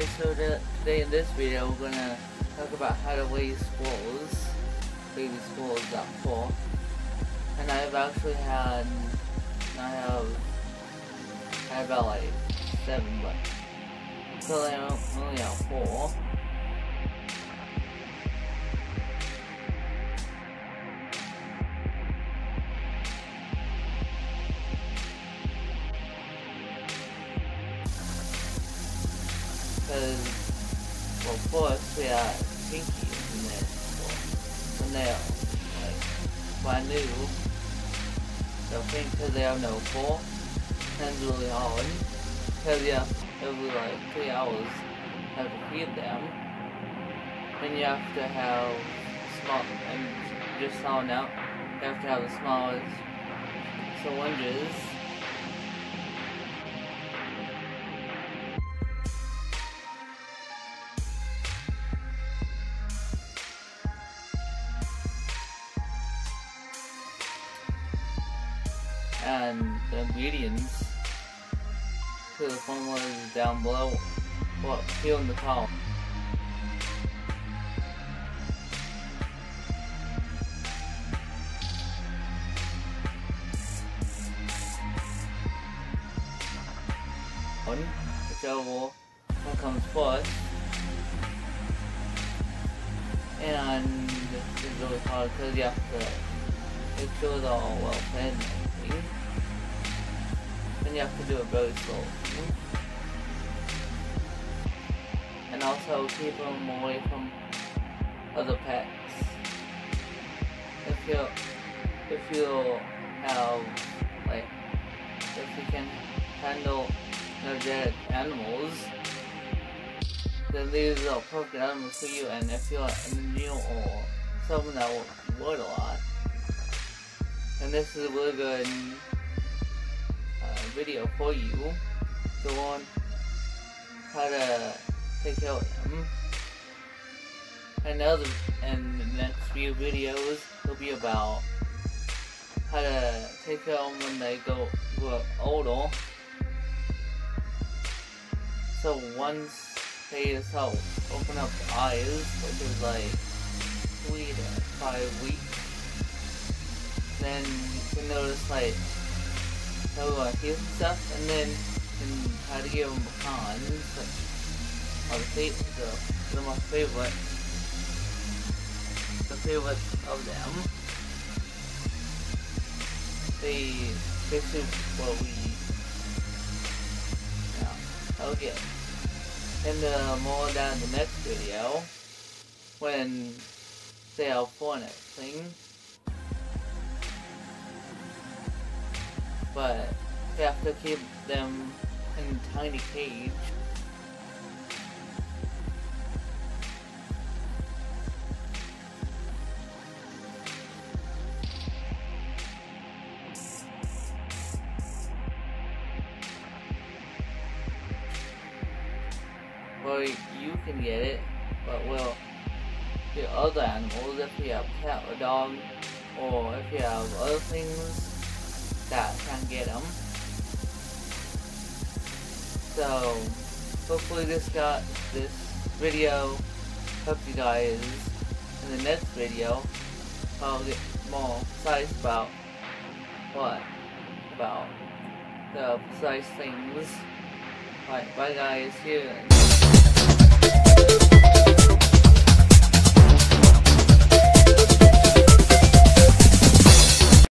today in this video we're gonna talk about how to raise squirrels, baby squirrels up four. And I've actually had, I have, had about like seven, but currently I'm only at four. Because, well, first we had Pinky in there, well, nail, like, brand new. So I think because they have no four, and really hard. Because, yeah, every like three hours, have to feed them. And you have to have small, and just found out, you have to have the smallest syringes. And the ingredients to the formula is down below what here in the column. One, whichever one comes first. And it's really hard because you have to make sure they're all well fed Then you have to do a very slowly. And also keep them away from other pets. If you if you have like if you can handle energetic animals, then these are perfect animals for you. And if you're an new or someone that word a lot, this is a really good uh, video for you to learn how to take care of them. And the other, and the next few videos will be about how to take care of them when they go older. So once they start open up their eyes, which is like three to five weeks, then you can notice like how to heal stuff, and then and how to give them which are the the, the most favorite, the favorite of them. They basically what we yeah, okay. And uh, more down the next video when they are for next thing. But you have to keep them in tiny cage. Well, you can get it, but well, the other animals, if you have cat or dog, or if you have other things that can get them. So, hopefully this got this video helped you guys. In the next video, I'll get more precise about what about the precise things. Alright, bye guys, you.